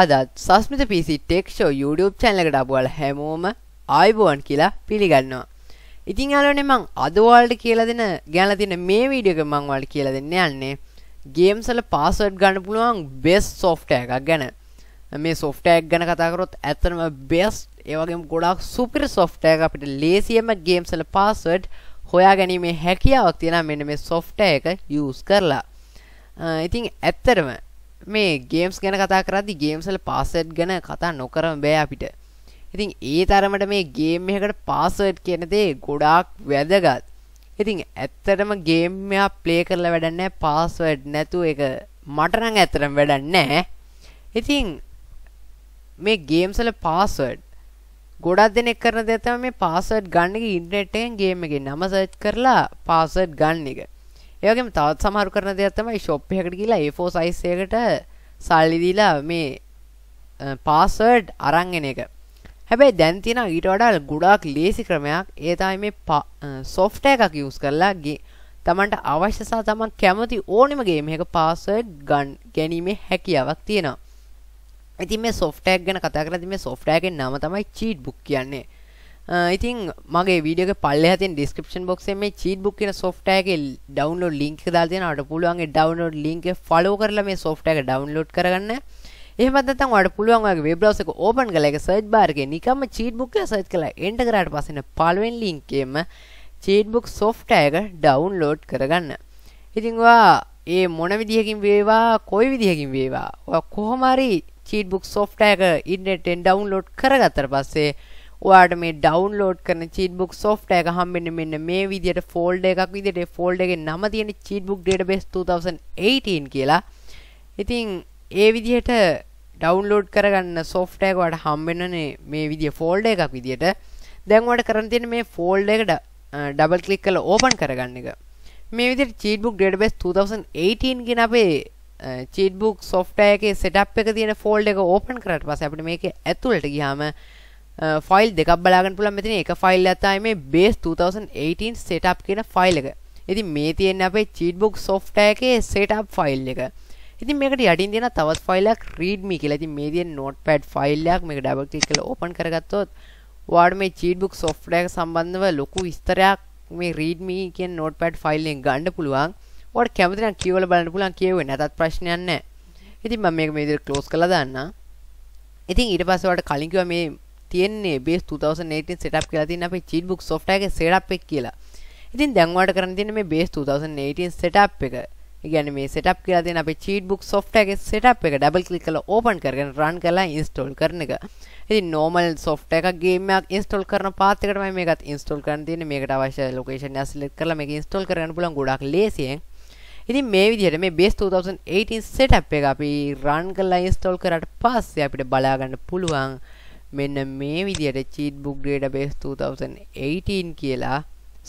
අදත් Sasmitha PC tech show YouTube channel එකට ආපු ඔයාලා හැමෝම ආයිබෝවන් කියලා පිළිගන්නවා. ඉතින් යාළුවනේ මං අද ඔයාලට කියලා දෙන ගැනලා තියෙන මේ වීඩියෝ එක මං ඔයාලට කියලා දෙන්න යන්නේ ගේම්ස් වල පාස්වර්ඩ් ගන්න පුළුවන් බෙස්ට් software එකක් ගැන. මේ software එක ගැන කතා කරොත් ඇත්තටම best ඒ වගේම ගොඩාක් සුපිරි software එකක් අපිට ලේසියෙන්ම ගේම්ස් වල පාස්වර්ඩ් හොයා ගැනීමේ හැකියාවක් තියෙනවා මෙන්න මේ software එක use කරලා. ඉතින් ඇත්තටම මේ ගේම්ස් ගැන කතා කරද්දි ගේම්ස් වල පාස්වර්ඩ් ගැන කතා නොකරම බෑ අපිට. ඉතින් ඒ තරමට මේ ගේම් එකකට පාස්වර්ඩ් කියන දේ ගොඩාක් වැදගත්. ඉතින් ඇත්තටම ගේම් එකක් ප්ලේ කරලා වැඩක් නැහැ පාස්වර්ඩ් නැතුව ඒක මට නම් ඇත්තටම වැඩක් නැහැ. ඉතින් මේ ගේම්ස් වල පාස්වර්ඩ් ගොඩක් දෙනෙක් කරන දේ තමයි මේ පාස්වර්ඩ් ගන්න එක ඉන්ටර්නෙට් එකෙන් ගේම් එකේ නම සර්ච් කරලා පාස්වර්ඩ් ගන්න එක. ඒ වගේම තවත් සමහරු කරන දෙයක් තමයි shop එකකට ගිහලා A4 size එකකට සල්ලි දීලා මේ පාස්වර්ඩ් අරන් එන එක. හැබැයි දැන් තියෙනවා ඊට වඩා ගොඩාක් ලේසි ක්‍රමයක්. ඒ තමයි මේ software එකක් use කරලා තමන්ට අවශ්‍ය සහ තමන් කැමති ඕනෙම ගේම් එකක පාස්වර්ඩ් ගන්න ගැනීමේ හැකියාවක් තියෙනවා. ඉතින් මේ software ගැන කතා කරද්දී මේ software එකේ නම තමයි cheat book කියන්නේ. Uh, ඉතින් මගේ වීඩියෝ එක පල්ලෙහා තියෙන description box එකේ මේ cheat book කියන software එකේ download link එක දාලා තියෙනවා. ඔයාලට පුළුවන් ඒ download link එක follow කරලා මේ software එක download කරගන්න. එහෙමත් නැත්නම් ඔයාලට පුළුවන් ඔයාගේ web browser එක open කරලා ඒක search bar එකේ නිකම්ම cheat book එක search කරලා enter කරාට පස්සේ පළවෙනි link එකෙම cheat book software එක download කරගන්න. ඉතින් ඔයා ඒ මොන විදිහකින් වේවා කොයි විදිහකින් වේවා ඔයා කොහොම හරි cheat book software එක ඉන්ටර්නෙට් එකෙන් download කරගත්තට පස්සේ ඔයාට මේ ඩවුන්ලෝඩ් කරන cheatbook software එක හම්බෙන්නේ මෙන්න මේ විදියට folder එකක් විදියට ඒ folder එකේ නම තියෙන cheatbook database 2018 කියලා. ඉතින් ඒ විදිහට ඩවුන්ලෝඩ් කරගන්න software එක ඔයාලට හම්බෙන්නේ මේ විදිය folder එකක් විදියට. දැන් ඔයාලට කරන්න තියෙන්නේ මේ folder එක ඩබල් ක්ලික් කරලා open කරගන්න එක. මේ විදිහට cheatbook database 2018 කියන අපේ cheatbook software එකේ setup එක තියෙන folder එක open කරාට පස්සේ අපිට මේකේ ඇතුළට ගියාම ෆයිල් දෙකක් බලාගන්න පුළුවන් මෙතන එක ෆයිල් එකක් තමයි මේ base 2018 setup කියන ෆයිල් එක. ඉතින් මේ තියෙන්නේ අපේ cheatbook software එකේ setup ෆයිල් එක. ඉතින් මේකට යටින් තියෙන තවත් ෆයිල් එකක් readme කියලා. ඉතින් මේ තියෙන notepad ෆයිල් එකක් මේක double click කරලා open කරගත්තොත් ඔයාලට මේ cheatbook software එක සම්බන්ධව ලොකු විස්තරයක් මේ readme කියන notepad ෆයිල් එකෙන් ගන්න පුළුවන්. ඔයාලට කැමති නම් කියවලා බලන්න පුළුවන් කියවෙන්නේ නැතත් ප්‍රශ්නයක් නැහැ. ඉතින් මම මේක මේ විදිහට close කරලා දාන්නම්. ඉතින් ඊට පස්සේ ඔයාලට කලින් කිව්වා මේ තියෙන්නේ base 2018 setup කියලා තියෙන අපේ cheatbook software එකේ setup එක කියලා. ඉතින් දැන් ඔයාලට කරන්න තියෙන්නේ මේ base 2018 setup එක. ඒ කියන්නේ මේ setup කියලා තියෙන අපේ cheatbook software එකේ setup එක double click කරලා open කරගෙන run කරලා install කරන එක. ඉතින් normal software එකක් game එකක් install කරන path එක තමයි මේකත් install කරන්න තියෙන්නේ. මේකට අවශ්‍ය location එක select කරලා මේක install කරගන්න පුළුවන් ගොඩාක් ලේසියෙන්. ඉතින් මේ විදිහට මේ base 2018 setup එක අපි run කරලා install කරාට පස්සේ අපිට බලා ගන්න පුළුවන් මෙන්න මේ විදියට cheatbook database 2018 කියලා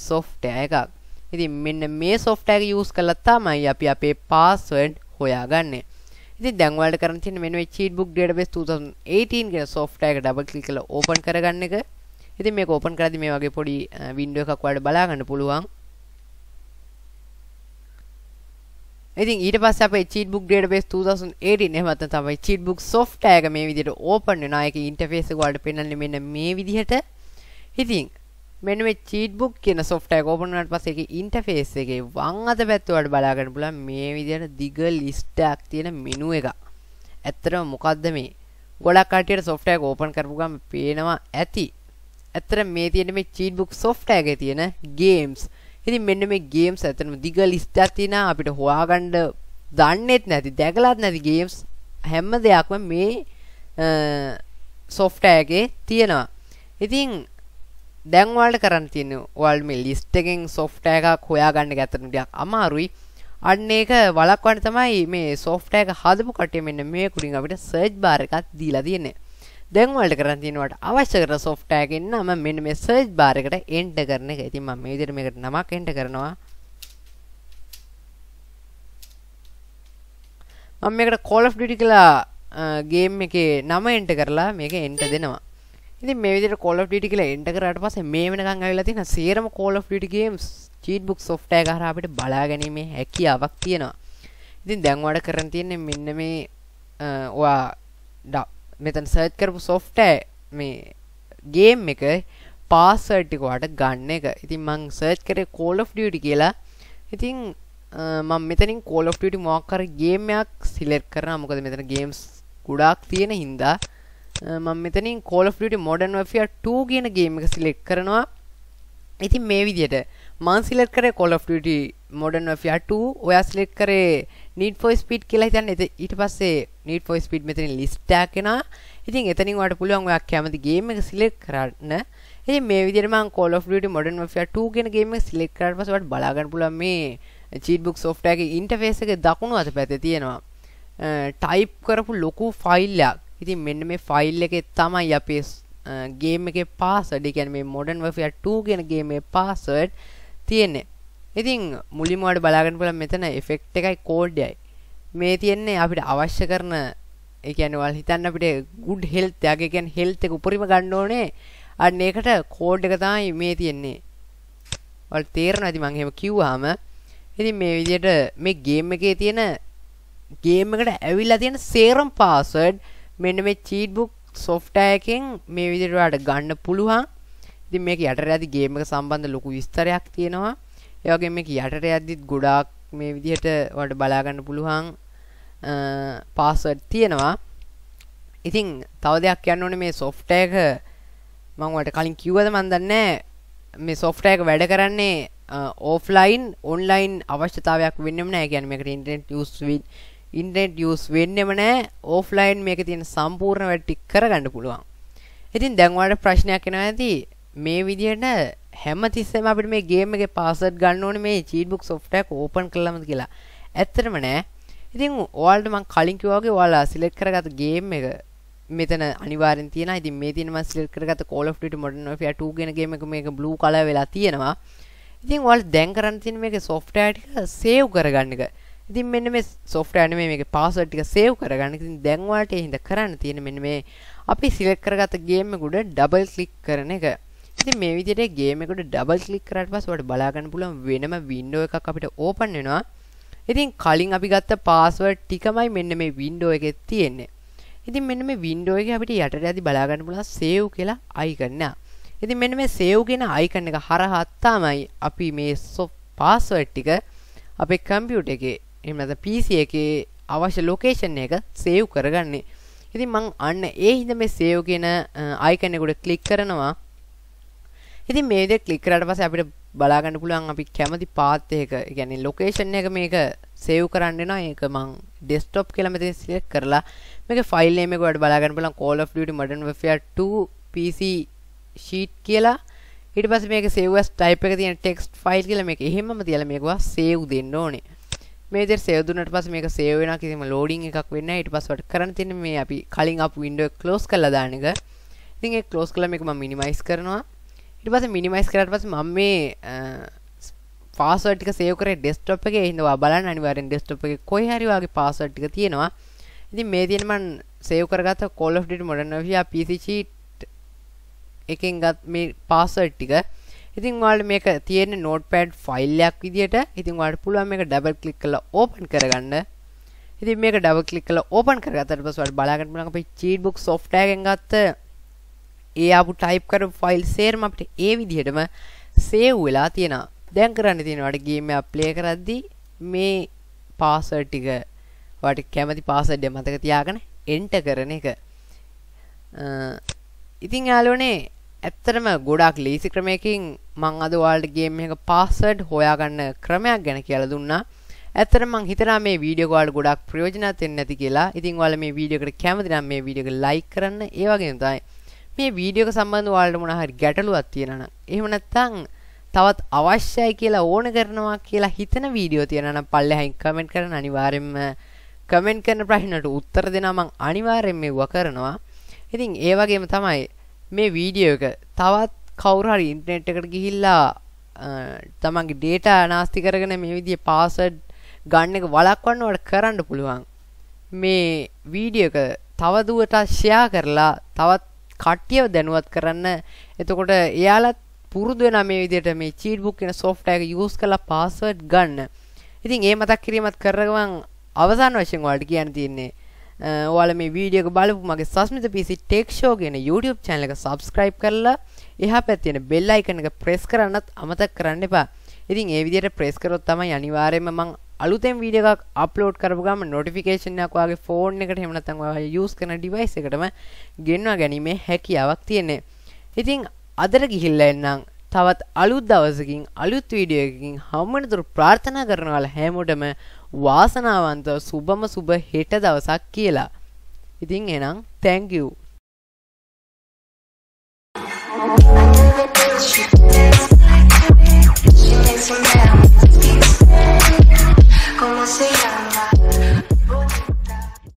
software එකක්. ඉතින් මෙන්න මේ software එක use කරලා තමයි අපි අපේ password හොයාගන්නේ. ඉතින් දැන් ඔයාලට කරන්න තියෙන්නේ මෙන්න මේ cheatbook database 2018 කියන software එක double click කරලා open කරගන්න එක. ඉතින් මේක open කරද්දි මේ වගේ පොඩි window එකක් ඔයාලට බලා ගන්න පුළුවන්. ඉතින් ඊට පස්සේ අපේ cheatbook database 2018 එහෙම නැත්නම් තමයි cheatbook software එක මේ විදිහට open වෙනවා. ඒකේ interface එක වලට පෙන්වන්නේ මෙන්න මේ විදිහට. ඉතින් මෙන්න මේ cheatbook කියන software එක open වුණාට පස්සේ ඒකේ interface එකේ වම් අත පැත්ත වලට බලා ගන්න පුළුවන් මේ විදිහට දිග list එකක් තියෙන menu එක. ඇත්තටම මොකද්ද මේ? ගොඩක් කට්ටියට software එක open කරපු ගමන් පේනවා ඇති. ඇත්තට මේ තියෙන මේ cheatbook software එකේ තියෙන games ඉතින් මෙන්න මේ ගේම්ස් ඇත්තටම දිග ලිස්ට් එකක් තියෙනවා අපිට හොයාගන්න දන්නෙත් නැති දැකලත් නැති ගේම්ස් හැම දෙයක්ම මේ software එකේ තියෙනවා. ඉතින් දැන් ඔයාලට කරන්න තියෙන්නේ ඔයාලට මේ ලිස්ට් එකෙන් software එකක් හොයාගන්න එක ඇත්තටම ටිකක් අමාරුයි. අන්න ඒක වළක්වන්න තමයි මේ software එක හදපු කට්ටිය මෙන්න මේ කුඩින් අපිට search bar එකක් දීලා තියෙන්නේ. දැන් ඔයාලට කරන්න තියෙනවට අවශ්‍ය කරන software එකෙන් නම මෙන්න මේ search bar එකට enter කරන එක. ඉතින් මම මේ විදිහට මේකට නමක් enter කරනවා. මම මේකට Call of Duty කියලා ගේම් එකේ නම enter කරලා මේක enter දෙනවා. ඉතින් මේ විදිහට Call of Duty කියලා enter කරාට පස්සේ මේ වෙනකන් ආවිලා තියෙන සේරම Call of Duty games cheatbook software එක හරහා අපිට බලා ගැනීමේ හැකියාවක් තියෙනවා. ඉතින් දැන් ඔයාලට කරන්න තියෙන්නේ මෙන්න මේ ඔයා මෙතන සර්ච් කරපු software මේ ගේම් එක පාස්වර්ඩ් ටික ඔයාලට ගන්න එක. ඉතින් මං සර්ච් කරේ Call of Duty කියලා. ඉතින් මම මෙතනින් Call of Duty මොකක් හරි ගේම් එකක් සිලෙක්ට් කරනවා. මොකද මෙතන ගේම්ස් ගොඩාක් තියෙන හින්දා මම මෙතනින් Call of Duty Modern Warfare 2 කියන ගේම් එක සිලෙක්ට් කරනවා. ඉතින් මේ විදිහට මං සිලෙක්ට් කරේ Call of Duty Modern Warfare 2 ඔයා සිලෙක්ට් කරේ Need for Speed කියලා හිතන්න ඊට පස්සේ Need for Speed මෙතනින් ලිස්ට් එකක් එනවා ඉතින් එතනින් ඔයාලට පුළුවන් ඔයා කැමති ගේම් එක සිලෙක්ට් කරන්න ඉතින් මේ විදිහට මම Call of Duty Modern Warfare 2 කියන ගේම් එක සිලෙක්ට් කරාට පස්සේ ඔයාලට බලා ගන්න පුළුවන් මේ cheat book software එකේ ඉන්ටර්ෆේස් එකේ දකුණු අත පැත්තේ තියෙනවා ටයිප් කරපු ලොකු ෆයිල් එකක්. ඉතින් මෙන්න මේ ෆයිල් එකේ තමයි අපේ ගේම් එකේ පාස්වර්ඩ් ඒ කියන්නේ මේ Modern Warfare 2 කියන ගේමේ පාස්වර්ඩ් තියෙන්නේ. ඉතින් මුලින්ම ඔයාලට බලාගන්න පුළුවන් මෙතන ඉෆෙක්ට් එකයි කෝඩ් එකයි. මේ තියෙන්නේ අපිට අවශ්‍ය කරන ඒ කියන්නේ ඔයාලා හිතන්න අපිට good health එකක් ඒ කියන්නේ health එක උපරිම ගන්න ඕනේ. අන්න ඒකට කෝඩ් එක තමයි මේ තියෙන්නේ. ඔයාලට තේරෙනවද ඉතින් මම එහෙම කිව්වහම ඉතින් මේ විදිහට මේ ගේම් එකේ තියෙන ගේම් එකට ඇවිල්ලා තියෙන සේරම පාස්වර්ඩ් මෙන්න මේ cheat book software එකෙන් මේ විදිහට ඔයාලට ගන්න පුළුවන්. ඉතින් මේක යටට යද්දි ගේම් එක සම්බන්ධ ලොකු විස්තරයක් තියෙනවා. ඒ වගේම මේක යටට යද්දිත් ගොඩාක් මේ විදිහට ඔයාලට බලා ගන්න පුළුවන් පාස්වර්ඩ් තියෙනවා. ඉතින් තව දෙයක් කියන්න ඕනේ මේ software එක මම ඔයාලට කලින් කිව්වද මන් දන්නේ මේ software එක වැඩ කරන්නේ ඕෆ්ලයින් ඔන්ලයින් අවශ්‍යතාවයක් වෙන්නෙම නැහැ. කියන්නේ මේකට ඉන්ටර්නෙට් යූස් ඉන්ටර්නෙට් යූස් වෙන්නෙම නැහැ. ඕෆ්ලයින් මේකේ තියෙන සම්පූර්ණ වැඩ ටික කරගන්න පුළුවන්. ඉතින් දැන් ඔයාලට ප්‍රශ්නයක් එනවා ඇති මේ විදිහට හැමතිස්සෙම අපිට මේ ගේම් එකේ පාස්වර්ඩ් ගන්න ඕනේ මේ cheat book software එක ඕපන් කළාමද කියලා. ඇත්තටම නෑ. ඉතින් ඔයාලට මම කලින් කිව්වා වගේ ඔයාලා සිලෙක්ට් කරගත්ත ගේම් එක මෙතන අනිවාර්යෙන් තියෙනවා. ඉතින් මේ තියෙන මම සිලෙක්ට් කරගත්ත Call of Duty Modern Warfare 2 කියන ගේම් එක මේක blue color වෙලා තියෙනවා. ඉතින් ඔයාලා දැන් කරන්න තියෙන මේකේ software ටික save කරගන්න එක. ඉතින් මෙන්න මේ software නෙමෙයි මේකේ password ටික save කරගන්න. ඉතින් දැන් ඔයාලට ඒ හින්දා කරන්න තියෙන මෙන්න මේ අපි සිලෙක්ට් කරගත්ත ගේම් එක උඩ ඩබල් ක්ලික් කරන එක. ඉතින් මේ විදිහට ගේම් එකට ඩබල් ක්ලික් කරාට පස්සේ ඔයාලට බලා ගන්න පුළුවන් වෙනම වින්ඩෝ එකක් අපිට ඕපන් වෙනවා. ඉතින් කලින් අපි ගත්ත පාස්වර්ඩ් ටිකමයි මෙන්න මේ වින්ඩෝ එකේ තියෙන්නේ. ඉතින් මෙන්න මේ වින්ඩෝ එකේ අපිට යටට යදි බලා ගන්න පුළුවන් සේව් කියලා අයිකන් එක. ඉතින් මෙන්න මේ සේව් කියන අයිකන් එක හරහා තමයි අපි මේ පාස්වර්ඩ් ටික අපේ කම්පියුටර් එකේ එහෙම නැත්නම් PC එකේ අවශ්‍ය ලොකේෂන් එක සේව් කරගන්නේ. ඉතින් මං අන්න ඒ හින්දා මේ සේව් කියන අයිකන් එක උඩ ක්ලික් කරනවා. ඉතින් මේ විදිහට ක්ලික් කරාට පස්සේ අපිට බලා ගන්න පුළුවන් අපි කැමති පාත් එක, ඒ කියන්නේ ලොකේෂන් එක මේක සේව් කරන්න වෙනවා. ඒක මං ඩෙස්ක්ටොප් කියලා මෙතන සිලෙක්ට් කරලා මේක ෆයිල් නේම් එක ඔයාලට බලා ගන්න පුළුවන් Call of Duty Modern Warfare 2 PC sheet කියලා. ඊට පස්සේ මේක save as type එක තියෙන text file කියලා මේක එහෙමම තියලා මේකවා save දෙන්න ඕනේ. මේ විදිහට save දුන්නාට පස්සේ මේක save වෙනවා කිසිම loading එකක් වෙන්නේ නැහැ. ඊට පස්සේ වට කරන්න තියෙන්නේ මේ අපි කලින් ආපු window එක close කරලා දාන එක. ඉතින් ඒක close කළා මේක මම minimize කරනවා. ඊට පස්සේ මිනිමයිස් කරාට පස්සේ මම මේ පාස්වර්ඩ් ටික සේව් කරේ ඩෙස්ක්ටොප් එකේ. ඉන්නවා බලන්න අනිවාර්යෙන් ඩෙස්ක්ටොප් එකේ කොයි හරි වගේ පාස්වර්ඩ් ටික තියෙනවා. ඉතින් මේ තියෙන මම සේව් කරගත්ත Call of Duty Modern Warfare PC sheet එකෙන් ගත් මේ පාස්වර්ඩ් ටික. ඉතින් ඔයාලට මේක තියෙන්නේ notepad ෆයිල් එකක් විදියට. ඉතින් ඔයාලට පුළුවන් මේක ඩබල් ක්ලික් කරලා ඕපන් කරගන්න. ඉතින් මේක ඩබල් ක්ලික් කරලා ඕපන් කරගත්තට පස්සේ ඔයාලට බලා ගන්න පුළුවන් අපේ cheat book software එකෙන් ගත්ත ඒ ආපු ටයිප් කරපු ෆයිල් සේරම අපිට ඒ විදිහටම සේව් වෙලා තියෙනවා. දැන් කරන්න තියෙනවා ඔයාලට ගේම් එක ප්ලේ කරද්දී මේ පාස්වර්ඩ් ටික ඔයාලට කැමති පාස්වර්ඩ් එක මතක තියාගෙන එන්ටර් කරන එක. ඉතින් යාළුවනේ ඇත්තටම ගොඩාක් ලීසි ක්‍රමයකින් මම අද ඔයාලට ගේම් එක පාස්වර්ඩ් හොයාගන්න ක්‍රමයක් ගැන කියලා දුන්නා. ඇත්තටම මං හිතනවා මේ වීඩියෝ එක ඔයාලට ගොඩාක් ප්‍රයෝජනවත් වෙන්නේ නැති කියලා. ඉතින් ඔයාලා මේ වීඩියෝ එකට කැමති නම් මේ වීඩියෝ එක ලයික් කරන්න. ඒ වගේම තමයි මේ වීඩියෝ එක සම්බන්ධව ඔයාලට මොන හරි ගැටලුවක් තියෙනවා නම් එහෙම නැත්නම් තවත් අවශ්‍යයි කියලා ඕන කරනවා කියලා හිතන වීඩියෝ තියෙනවා නම් පල්ලෙහායින් කමෙන්ට් කරන්න අනිවාර්යෙන්ම කමෙන්ට් කරන ප්‍රශ්නට උත්තර දෙනවා මම අනිවාර්යෙන්ම මෙව්ව කරනවා. ඉතින් ඒ වගේම තමයි මේ වීඩියෝ එක තවත් කවුරු හරි ඉන්ටර්නෙට් එකට ගිහිල්ලා තමන්ගේ data නාස්ති කරගෙන මේ විදිහේ password ගන්න එක වළක්වන්න ඔයාලට කරන්න පුළුවන්. මේ වීඩියෝ එක තව දුරටත් ෂෙයා කරලා තවත් කට්ටියව දැනුවත් කරන්න. එතකොට එයාලත් පුරුදු වෙනා මේ විදිහට මේ cheat book කියන software එක use කරලා password ගන්න. ඉතින් ඒ මතක් කිරීමත් කරගමන් අවසාන වශයෙන් ඔයාලට කියන්න තියෙන්නේ ඔයාල මේ වීඩියෝක බලපු මගේ සස්මිත පිසි ටෙක් ෂෝ කියන YouTube channel එක subscribe කරලා එහා පැත්තේ තියෙන bell icon එක press කරන්නත් අමතක කරන්න එපා. ඉතින් ඒ විදිහට press කරොත් තමයි අනිවාර්යයෙන්ම මම අලුතෙන් වීඩියෝ එකක් අප්ලෝඩ් කරපු ගමන් notification එකක් ඔයාගේ phone එකට එහෙම නැත්නම් ඔයා use කරන device එකටම ගෙන්වා ගැනීමේ හැකියාවක් තියෙන්නේ. ඉතින් අදට ගිහිල්ලා එන්නම් තවත් අලුත් දවසකින් අලුත් වීඩියෝ එකකින් හම්බෙනතුරු ප්‍රාර්ථනා කරනවා හැමෝටම වාසනාවන්ත සුබම සුබ හෙට දවසක් කියලා. ඉතින් එහෙනම් thank you. ¿Cómo se llama?